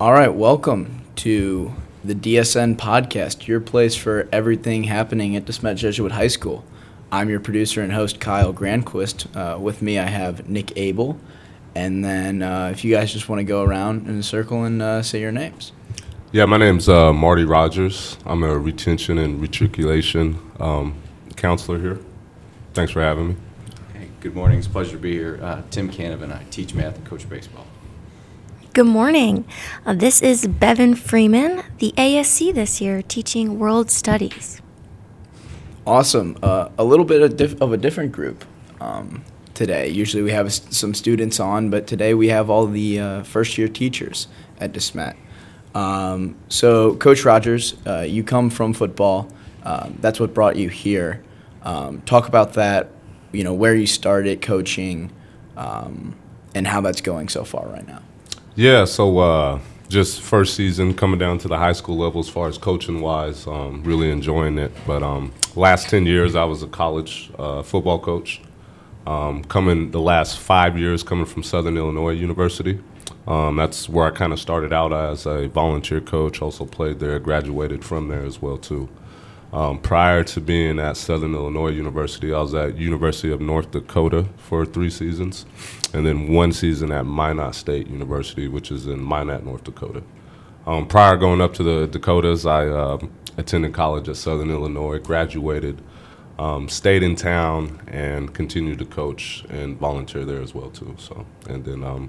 All right, welcome to the DSN podcast, your place for everything happening at DeSmet Jesuit High School. I'm your producer and host, Kyle Granquist. Uh, with me, I have Nick Abel. And then uh, if you guys just want to go around in a circle and uh, say your names. Yeah, my name's uh, Marty Rodgers. I'm a retention and matriculation um, counselor here. Thanks for having me. Hey, good morning. It's a pleasure to be here. Uh, Tim Canavan. I teach math and coach baseball. Good morning. Uh, this is Bevin Freeman, the ASC this year, teaching World Studies. Awesome. Uh, a little bit of, diff- of a different group um, today. Usually we have some students on, but today we have all the uh, first year teachers at DeSmet. Um, so, Coach Rodgers, uh, you come from football. Um, that's what brought you here. Um, talk about that, you know, where you started coaching um, and how that's going so far right now. Yeah, so uh, just first season coming down to the high school level as far as coaching wise, um, really enjoying it. But um, last 10 years, I was a college uh, football coach. Um, coming the last five years, coming from Southern Illinois University. Um, that's where I kind of started out as a volunteer coach. Also played there, graduated from there as well too. Um, prior to being at Southern Illinois University, I was at University of North Dakota for three seasons, and then one season at Minot State University, which is in Minot, North Dakota. Um, prior going up to the Dakotas, I um, attended college at Southern Illinois, graduated, um, stayed in town, and continued to coach and volunteer there as well too. So, and then um,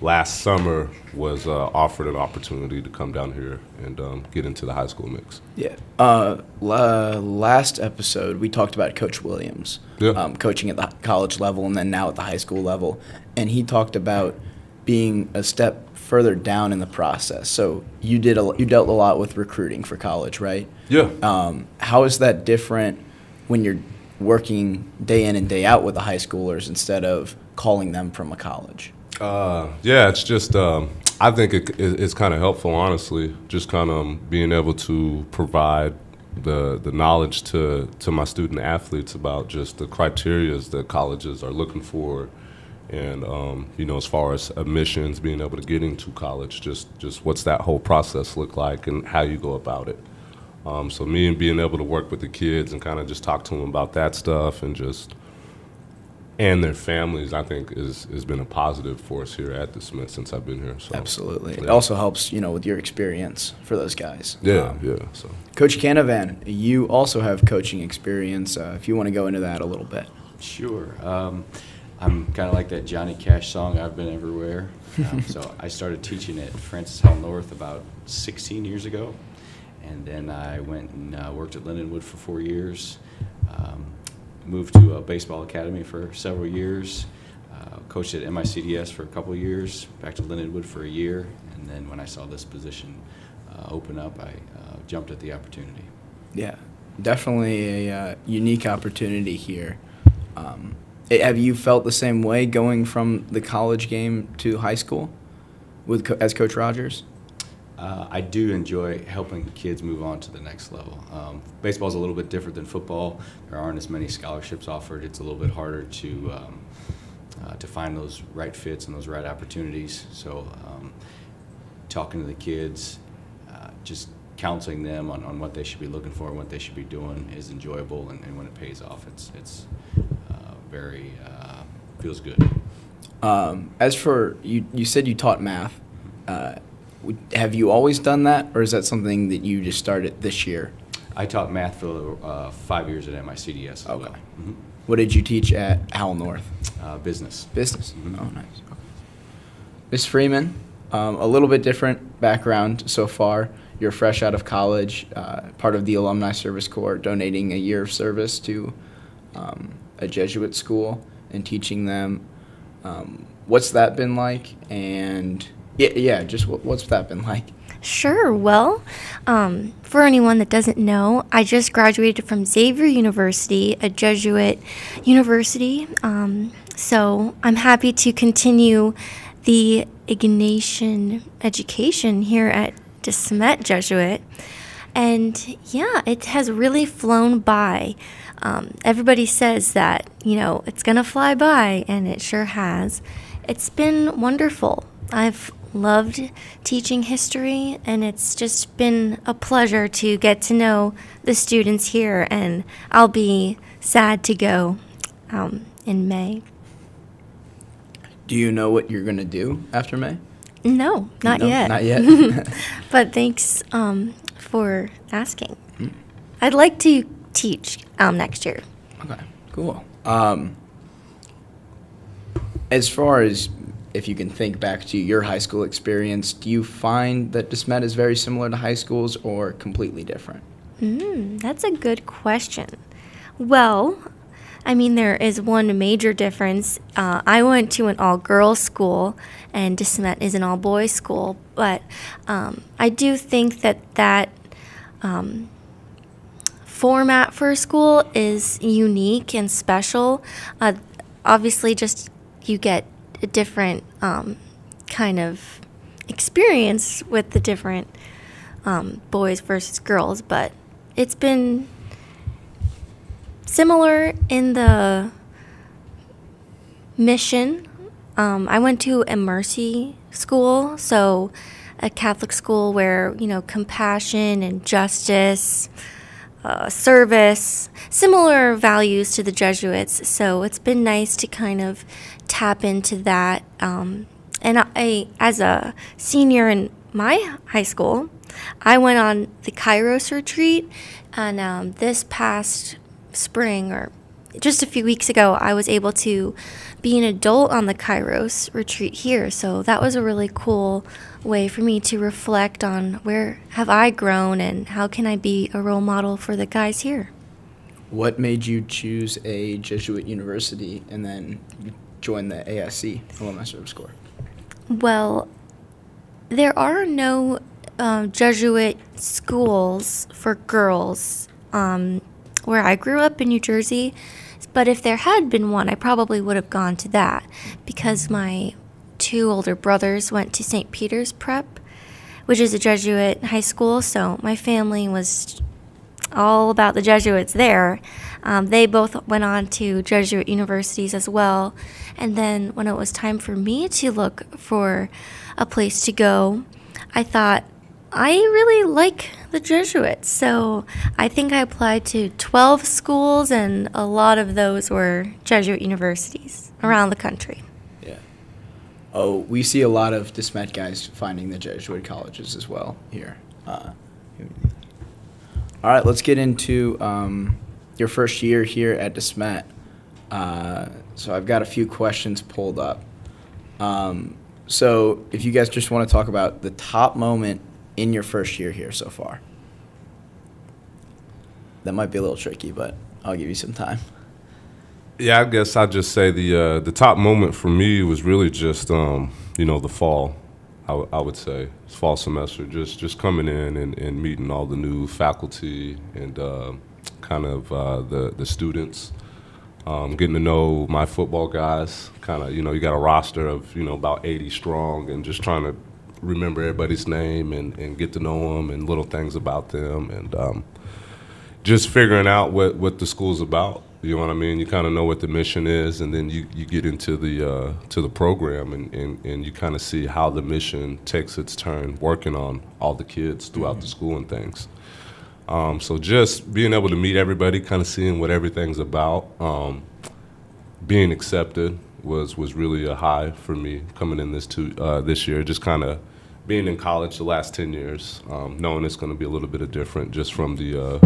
last summer was uh, offered an opportunity to come down here and um, get into the high school mix. Yeah. Uh, la- last episode, we talked about Coach Williams, Yeah. um, coaching at the college level and then now at the high school level. And he talked about being a step further down in the process. So you did a, you dealt a lot with recruiting for college, right? Yeah. Um, how is that different when you're working day in and day out with the high schoolers instead of calling them from a college? Uh, yeah, it's just um, I think it, it, it's kind of helpful, honestly. Just kind of being able to provide the the knowledge to to my student athletes about just the criterias that colleges are looking for, and um, you know, as far as admissions, being able to get into college, just just what's that whole process look like and how you go about it. Um, so me and being able to work with the kids and kind of just talk to them about that stuff and just and their families, I think, is has been a positive force here at the DeSmet since I've been here. So Absolutely. It also helps, you know, with your experience for those guys. Yeah, Um, yeah. So Coach Canavan, you also have coaching experience. Uh, if you want to go into that a little bit. Sure. Um, I'm kind of like that Johnny Cash song, I've been everywhere. Um, so I started teaching at Francis Howell North about 16 years ago. And then I went and uh, worked at Lindenwood for four years. Um, moved to a baseball academy for several years. Uh, coached at MICDS for a couple years. Back to Lindenwood for a year. And then when I saw this position uh, open up, I uh, jumped at the opportunity. Yeah, definitely a uh, unique opportunity here. Um, eh, have you felt the same way going from the college game to high school with as Coach Rodgers? Uh, I do enjoy helping kids move on to the next level. Um, baseball is a little bit different than football. There aren't as many scholarships offered. It's a little bit harder to um, uh, to find those right fits and those right opportunities. So, um, talking to the kids, uh, just counseling them on, on what they should be looking for and what they should be doing is enjoyable. And, and when it pays off, it's it's uh, very uh, feels good. Um, as for you, you said you taught math. Have you always done that, or is that something that you just started this year? I taught math for uh, five years at MICDS Okay. well. Mhm. What did you teach at Howell North? Uh, business. Business. Mhm. Oh, nice. Miss Freeman, um, a little bit different background so far. You're fresh out of college, uh, part of the Alumni Service Corps, donating a year of service to um, a Jesuit school and teaching them. Um, what's that been like? And yeah, yeah, just what, what's that been like? Sure. Well, um, for anyone that doesn't know, I just graduated from Xavier University, a Jesuit university. Um, so I'm happy to continue the Ignatian education here at DeSmet Jesuit. And yeah, it has really flown by. Um, everybody says that, you know, it's going to fly by, and it sure has. It's been wonderful. I've loved teaching history, and it's just been a pleasure to get to know the students here. And I'll be sad to go um, in May. Do you know what you're going to do after May? No, not No, yet. Not yet. But thanks um, for asking. Hmm. I'd like to teach um, next year. okay, cool. Um, as far as if you can think back to your high school experience, do you find that DeSmet is very similar to high schools or completely different? Mm, that's a good question. Well, I mean, there is one major difference. Uh, I went to an all girls school, and DeSmet is an all boys school, but um, I do think that that um, format for a school is unique and special. Uh, obviously, just you get different um, kind of experience with the different um, boys versus girls, but it's been similar in the mission. Um, I went to a mercy school, so a Catholic school where you know compassion and justice, uh, service, similar values to the Jesuits. So it's been nice to kind of tap into that. Um, and I, as a senior in my high school, I went on the Kairos retreat, and um, this past spring or just a few weeks ago, I was able to be an adult on the Kairos retreat here. So that was a really cool way for me to reflect on where have I grown and how can I be a role model for the guys here. What made you choose a Jesuit university and then join the ASC, Alumni Service Corps? Well, there are no um, Jesuit schools for girls um, where I grew up in New Jersey. But if there had been one, I probably would have gone to that because my two older brothers went to St. Peter's Prep, which is a Jesuit high school. So my family was all about the Jesuits there. Um, they both went on to Jesuit universities as well. And then when it was time for me to look for a place to go, I thought, I really like the Jesuits. So I think I applied to 12 schools, and a lot of those were Jesuit universities around the country. Oh, we see a lot of DeSmet guys finding the Jesuit colleges as well here. Uh, all right, let's get into um, your first year here at DeSmet. Uh, so I've got a few questions pulled up. Um, so if you guys just want to talk about the top moment in your first year here so far. That might be a little tricky, but I'll give you some time. Yeah, I guess I'd just say the uh, the top moment for me was really just um, you know the fall. I, would say fall semester, just just coming in and, and meeting all the new faculty and uh, kind of uh, the the students, um, getting to know my football guys. Kind of you know you got a roster of you know about 80 strong, and just trying to remember everybody's name and, and get to know them and little things about them and um, just figuring out what, what the school's about. You know what I mean? You kind of know what the mission is, and then you, you get into the uh, to the program, and, and, and you kind of see how the mission takes its turn working on all the kids throughout the school and things. Um, so just being able to meet everybody, kind of seeing what everything's about, um, being accepted was was really a high for me coming in this two, uh, this year. Just kind of being in college the last ten years, um, knowing it's going to be a little bit of different just from the uh,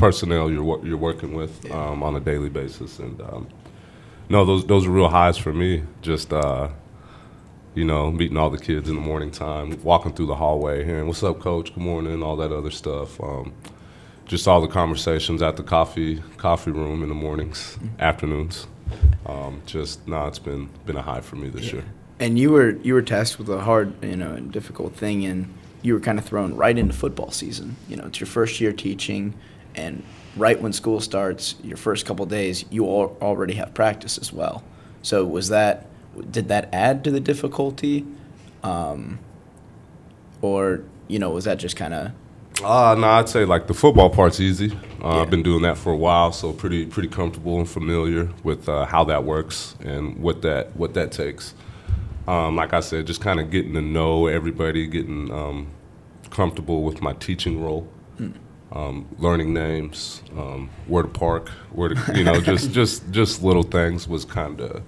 personnel you're you're working with um, on a daily basis, and um, no, those those are real highs for me. Just uh, you know, meeting all the kids in the morning time, walking through the hallway, hearing "What's up, Coach? Good morning," all that other stuff. Um, just all the conversations at the coffee coffee room in the mornings, afternoons. Um, just no, it's been been a high for me this year. And you were you were tasked with a hard, you know, and difficult thing, and you were kind of thrown right into football season. You know, it's your first year teaching, and right when school starts, your first couple days, you al- already have practice as well. So was that did that add to the difficulty, um, or you know, was that just kind of Uh, no, I'd say like the football part's easy. Uh, Yeah. I've been doing that for a while, so pretty pretty comfortable and familiar with uh, how that works and what that what that takes. Um, like I said, just kind of getting to know everybody, getting um, comfortable with my teaching role, um, learning names, um, where to park, where to, you know, just just just little things was kind of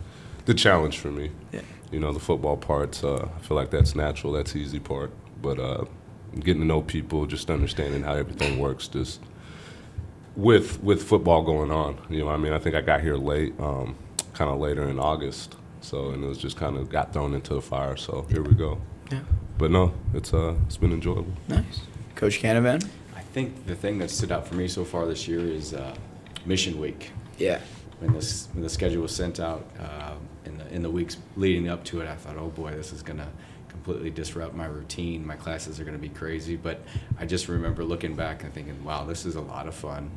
the challenge for me. Yeah. You know, the football parts, uh, I feel like that's natural, that's the easy part, but uh, getting to know people, just understanding how everything works, just with with football going on. You know, I mean, I think I got here late, um, kind of later in August, so and it was just kind of got thrown into the fire. So here we go. Yeah. But no, it's uh, it's been enjoyable. Nice. Coach Canavan? I think the thing that stood out for me so far this year is uh, Mission Week. Yeah. When this when the schedule was sent out uh, in the in the weeks leading up to it, I thought, oh boy, this is gonna completely disrupt my routine. My classes are gonna be crazy. But I just remember looking back and thinking, wow, this is a lot of fun.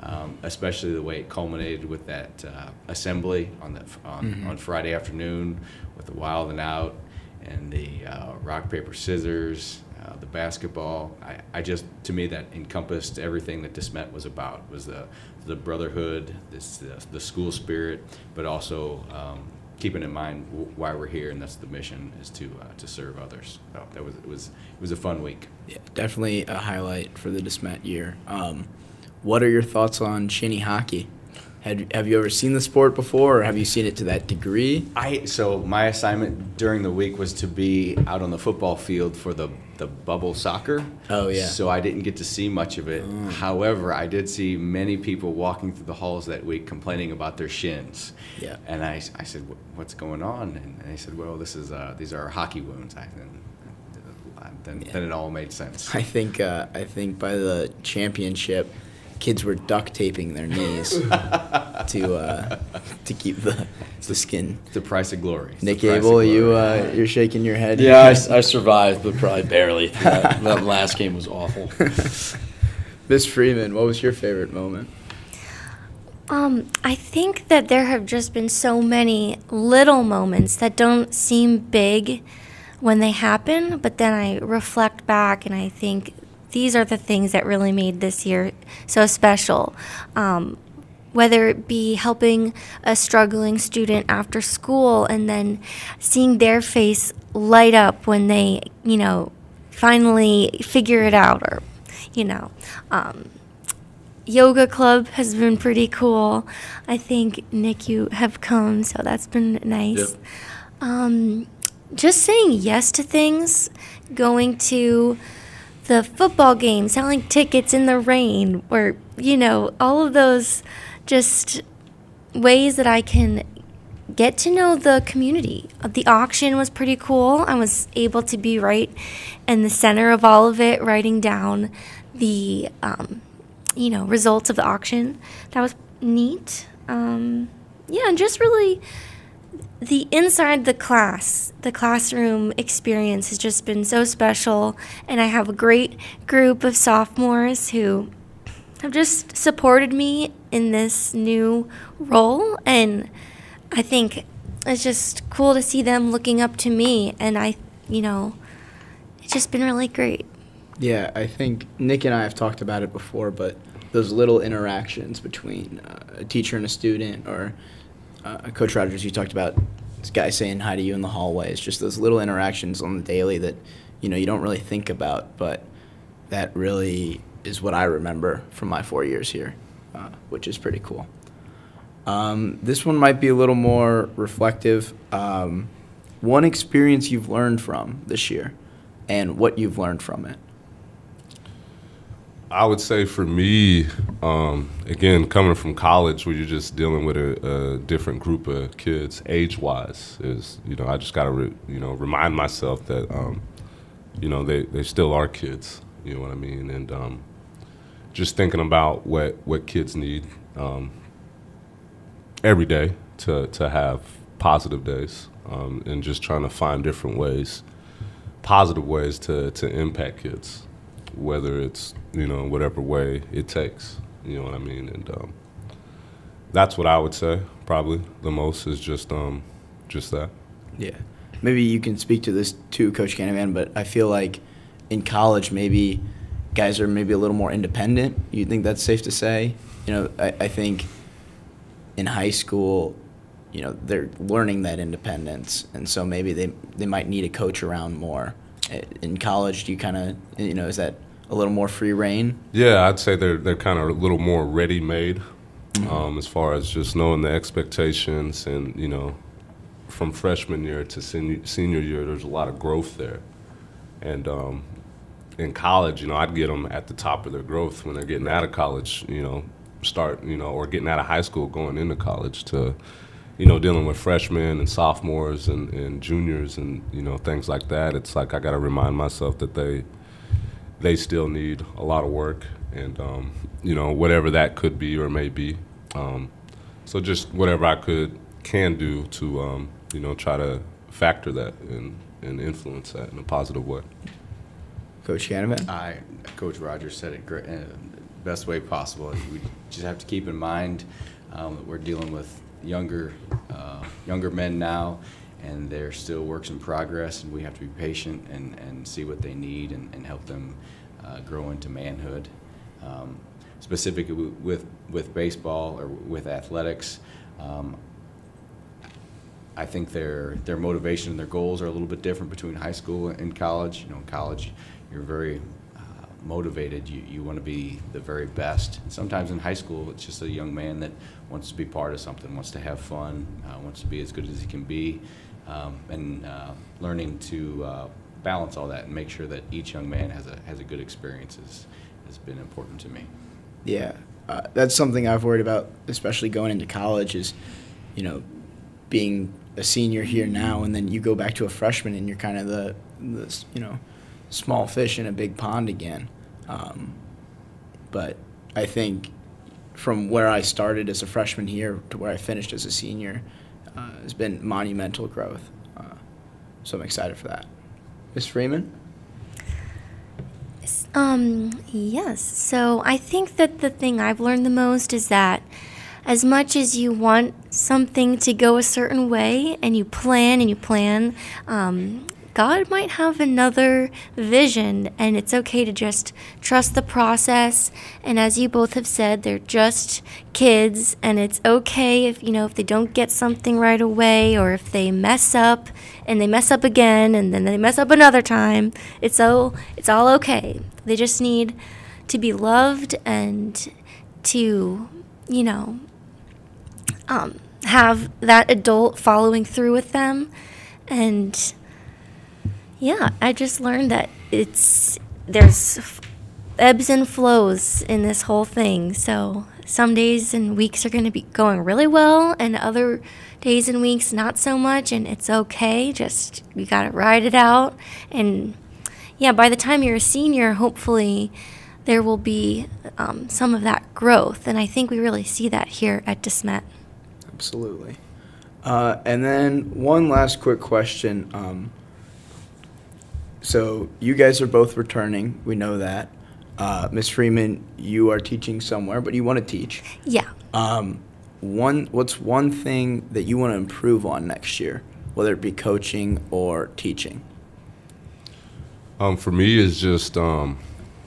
Um, especially the way it culminated with that uh, assembly on the on, on Friday afternoon with the wild and out and the uh, rock paper scissors, uh, the basketball. I, I just to me that encompassed everything that DeSmet was about was the the brotherhood, this the, the school spirit, but also um, keeping in mind w- why we're here, and that's the mission is to uh, to serve others. So that was it was it was a fun week. Yeah, definitely a highlight for the Desmet year. Um, what are your thoughts on shinny hockey? Had, have you ever seen the sport before, or have you seen it to that degree? I so my assignment during the week was to be out on the football field for the the bubble soccer. Oh, yeah. So I didn't get to see much of it. However, I did see many people walking through the halls that week complaining about their shins. Yeah. And I, I said, "What's going on?" And they said, "Well, this is uh, these are hockey wounds." I and, then, Yeah. then it all made sense. I think uh, I think by the championship, kids were duct taping their knees to uh, to keep the the skin. It's the price of glory. It's Nick price of Abel, you uh, you're shaking your head. Yeah, I survived, but probably barely. That, that last game was awful. Miss Freeman, what was your favorite moment? Um, I think that there have just been so many little moments that don't seem big when they happen, but then I reflect back and I think these are the things that really made this year so special. Um, whether it be helping a struggling student after school and then seeing their face light up when they, you know, finally figure it out or, you know, um, yoga club has been pretty cool. I think Nick, you have come, so that's been nice. Yep. Um, just saying yes to things, going to the football game, selling tickets in the rain, or you know, all of those just ways that I can get to know the community. The auction was pretty cool. I was able to be right in the center of all of it, writing down the um, you know results of the auction. That was neat. Um, yeah, and just really the inside the class, the classroom experience has just been so special, and I have a great group of sophomores who have just supported me in this new role, and I think it's just cool to see them looking up to me, and I, you know, it's just been really great. Yeah, I think Nick and I have talked about it before, but those little interactions between uh, a teacher and a student, or uh, Coach Rodgers, you talked about this guy saying hi to you in the hallway. It's just those little interactions on the daily that you know you don't really think about, but that really is what I remember from my four years here, uh, which is pretty cool. Um, this one might be a little more reflective. Um, one experience you've learned from this year, and what you've learned from it. I would say for me, um, again, coming from college where you're just dealing with a, a different group of kids, age-wise, is you know I just got to re, you know remind myself that um, you know they, they still are kids. You know what I mean? And um, just thinking about what what kids need um, every day to to have positive days, um, and just trying to find different ways, positive ways to to impact kids whether it's you know whatever way it takes you know what i mean and um, that's what i would say probably the most is just um just that Yeah. Maybe you can speak to this too, Coach Canavan, but I feel like in college, maybe guys are maybe a little more independent. You think that's safe to say? You know, I, I think in high school, you know they're learning that independence, and so maybe they they might need a coach around more. In college, do you kind of you know is that a little more free reign? Yeah, I'd say they're they're kind of a little more ready made, um, as far as just knowing the expectations and you know, from freshman year to senior senior year, there's a lot of growth there, and um, in college, you know, I'd get them at the top of their growth when they're getting out of college, you know, start you know, or getting out of high school going into college to. You know, dealing with freshmen and sophomores and, and juniors and you know things like that. It's like I got to remind myself that they they still need a lot of work, and um, you know whatever that could be or may be. Um, so just whatever I could can do to um, you know try to factor that and and influence that in a positive way. Coach Canavan? I, Coach Rodgers said it great, uh, best way possible. We just have to keep in mind um, that we're dealing with younger, uh, younger men now, and they're still works in progress, and we have to be patient and, and see what they need and, and help them uh, grow into manhood. Um, specifically with with baseball or with athletics, um, I think their their motivation and their goals are a little bit different between high school and college. You know, in college, you're very motivated. You you want to be the very best. Sometimes in high school, it's just a young man that wants to be part of something, wants to have fun, uh, wants to be as good as he can be, um, and uh, learning to uh, balance all that and make sure that each young man has a has a good experience is, has been important to me. Yeah, uh, that's something I've worried about, especially going into college. Is you know, being a senior here now, and then you go back to a freshman, and you're kind of the, the you know, small fish in a big pond again. Um, but I think from where I started as a freshman here to where I finished as a senior uh, has been monumental growth. Uh, so I'm excited for that. Miss Freeman. Um, yes. So I think that the thing I've learned the most is that as much as you want something to go a certain way and you plan and you plan, um, God might have another vision, and it's okay to just trust the process. And as you both have said, they're just kids, and it's okay if you know if they don't get something right away, or if they mess up and they mess up again, and then they mess up another time. It's all it's all okay. They just need to be loved and to, you know, um, have that adult following through with them, and yeah, I just learned that it's there's ebbs and flows in this whole thing. So some days and weeks are going to be going really well, and other days and weeks not so much, and it's okay. Just you got to ride it out, and yeah, by the time you're a senior, hopefully there will be um, some of that growth, and I think we really see that here at Desmet. Absolutely. Uh, and then one last quick question. Um, so you guys are both returning. We know that. Uh, Miss Freeman, you are teaching somewhere, but you want to teach. Yeah. Um, one, what's one thing that you want to improve on next year, whether it be coaching or teaching? Um, for me, it's just um,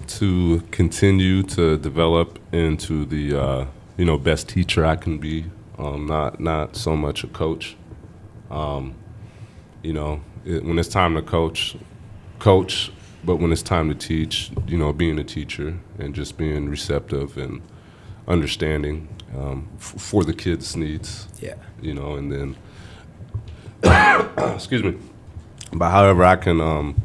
to continue to develop into the uh, you know best teacher I can be. Um, not not so much a coach. Um, you know, it, when it's time to coach, coach. But when it's time to teach, you know, being a teacher and just being receptive and understanding um, f- for the kids' needs. Yeah. You know, and then excuse me. But however I can, um,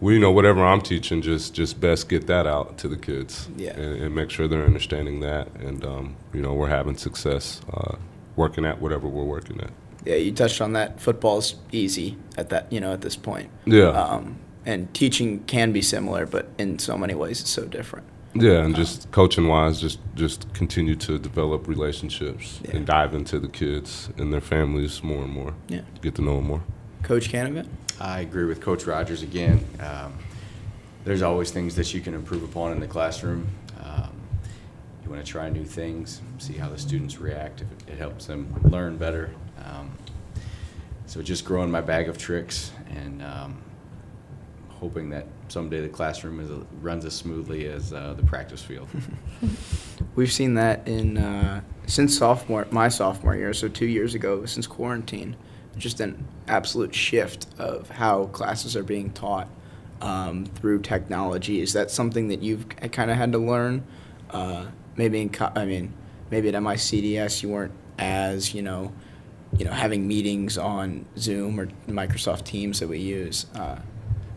well, you know, whatever I'm teaching, just just best get that out to the kids, Yeah. and, and make sure they're understanding that, and um, you know, we're having success uh, working at whatever we're working at. Yeah, you touched on that. Football's easy at that, you know, at this point. Yeah. Um, and teaching can be similar, but in so many ways it's so different. Yeah, and just coaching wise, just just continue to develop relationships Yeah. and dive into the kids and their families more and more. Yeah. Get to know them more. Coach Canavan? I agree with Coach Rodgers again. Um, there's always things that you can improve upon in the classroom. Um, you want to try new things, see how the students react, if it, helps them learn better. Um, so just growing my bag of tricks and um, hoping that someday the classroom is, runs as smoothly as uh, the practice field. We've seen that in uh, since sophomore, my sophomore year, so two years ago, since quarantine, just an absolute shift of how classes are being taught um, through technology. Is that something that you've kind of had to learn? Uh, maybe in, co- I mean, maybe at MICDS you weren't as you know, you know, having meetings on Zoom or Microsoft Teams that we use. Uh,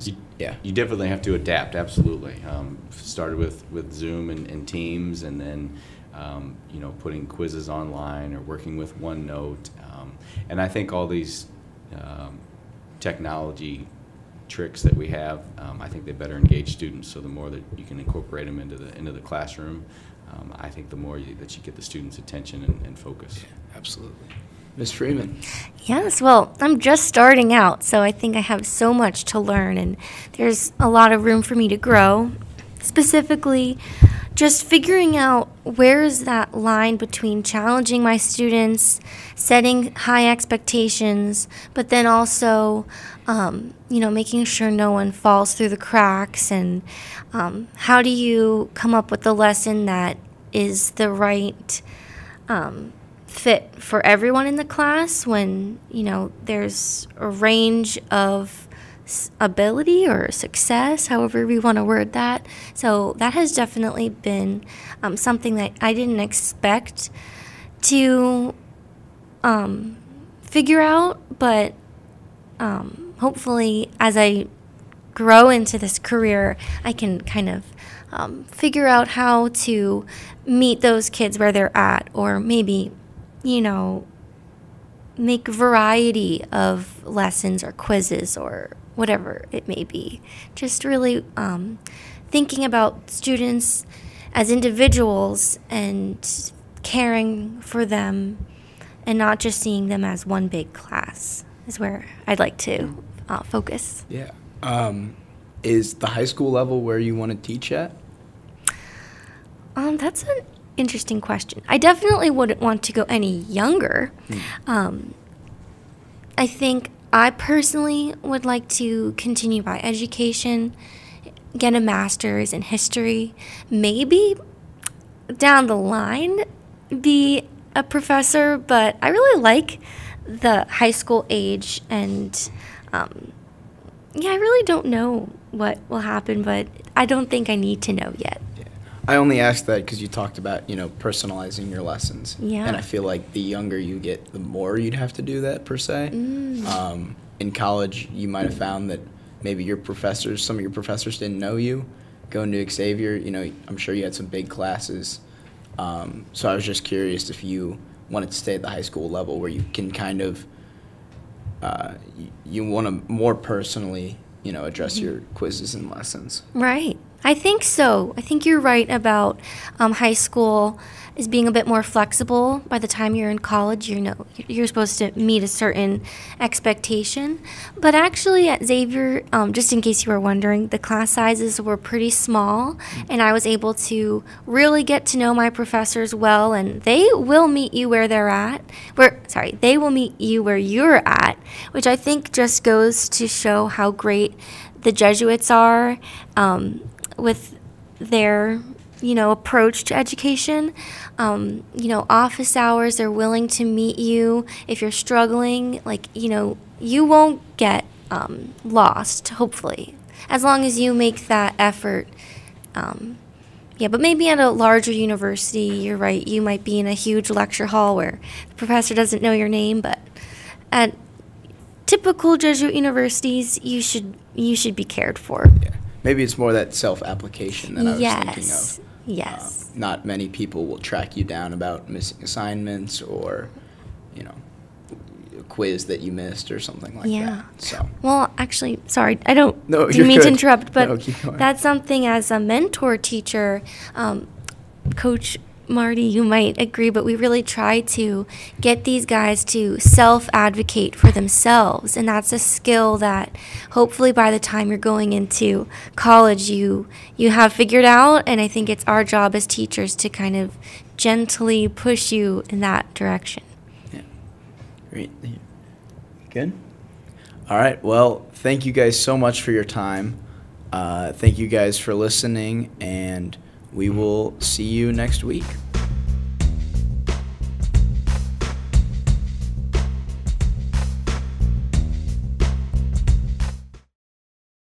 You, yeah. You definitely have to adapt, absolutely. Um, started with, with Zoom and, and Teams, and then, um, you know, putting quizzes online or working with OneNote. Um, and I think all these um, technology tricks that we have, um, I think they better engage students. So the more that you can incorporate them into the into the classroom, um, I think the more you, that you get the students' attention and, and focus. Absolutely. Ms. Freeman. Yes, well, I'm just starting out, so I think I have so much to learn, and there's a lot of room for me to grow. Specifically, just figuring out where is that line between challenging my students, setting high expectations, but then also, um, you know, making sure no one falls through the cracks, and um, how do you come up with the lesson that is the right um, fit for everyone in the class when you know there's a range of ability or success however we want to word that? So that has definitely been um, something that i didn't expect to um, figure out but um, hopefully as i grow into this career i can kind of um, figure out how to meet those kids where they're at or maybe you know, make variety of lessons or quizzes or whatever it may be. Just really um, thinking about students as individuals and caring for them and not just seeing them as one big class is where I'd like to uh, focus. Yeah. Um, is the high school level where you want to teach at? Um, that's an interesting question. I definitely wouldn't want to go any younger. Um, I think I personally would like to continue my education, get a master's in history, maybe down the line be a professor, but I really like the high school age and um, yeah, I really don't know what will happen, but I don't think I need to know yet. Yeah. I only asked that because you talked about, you know, personalizing your lessons. Yeah. And I feel like the younger you get, the more you'd have to do that, per se. Mm. Um, in college, you might have found that maybe your professors, some of your professors didn't know you. Going to Xavier, you know, I'm sure you had some big classes. Um, so I was just curious if you wanted to stay at the high school level where you can kind of, uh, y- you want to more personally, you know, address Mm-hmm. your quizzes and lessons. Right. I think so. I think you're right about um, high school is being a bit more flexible. By the time you're in college, you know you're supposed to meet a certain expectation. But actually, at Xavier, um, just in case you were wondering, the class sizes were pretty small, and I was able to really get to know my professors well. And they will meet you where they're at. Where sorry, they will meet you where you're at, which I think just goes to show how great the Jesuits are. Um, with their you know approach to education. Um, you know office hours they're willing to meet you if you're struggling. Like you know you won't get um, lost hopefully as long as you make that effort. Um, yeah but maybe at a larger university you're right you might be in a huge lecture hall where the professor doesn't know your name but at typical jesuit universities you should you should be cared for. Yeah. Maybe it's more that self application that I was thinking of. Yes. Uh, not many people will track you down about missing assignments or, you know, a quiz that you missed or something like Yeah. that. So, Well, actually, sorry, I don't No, didn't you're mean to interrupt, but No, that's something as a mentor teacher, um, Coach Marty, you might agree, but we really try to get these guys to self advocate for themselves. And that's a skill that hopefully by the time you're going into college, you, you have figured out. And I think it's our job as teachers to kind of gently push you in that direction. yeah. Great. Good. All right. Well, thank you guys so much for your time. Uh, thank you guys for listening, and we will see you next week.